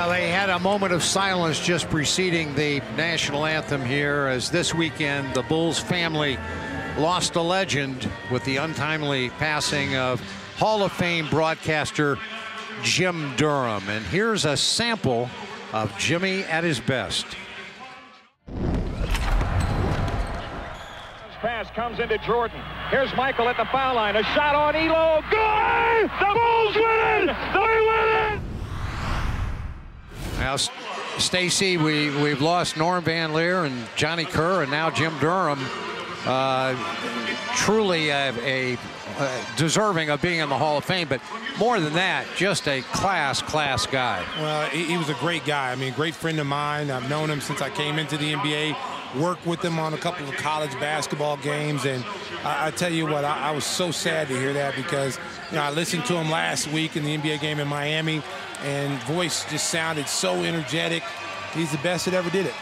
Well, they had a moment of silence just preceding the national anthem here as this weekend the Bulls family lost a legend with the untimely passing of Hall of Fame broadcaster Jim Durham. And here's a sample of Jimmy at his best. Pass comes into Jordan. Here's Michael at the foul line. A shot on Ehlo. Good! The Bulls win it! They win it! Now, Stacey, we, we've lost Norm Van Lier and Johnny Kerr, and now Jim Durham. Uh, truly a, a uh, deserving of being in the Hall of Fame, but more than that, just a class, class guy. Well, he, he was a great guy. I mean, great friend of mine. I've known him since I came into the NBA worked with him on a couple of college basketball games. And I, I tell you what, I, I, was so sad to hear that because you know I listened to him last week in the NBA game in Miami, and voice just sounded so energetic. He's the best that ever did it.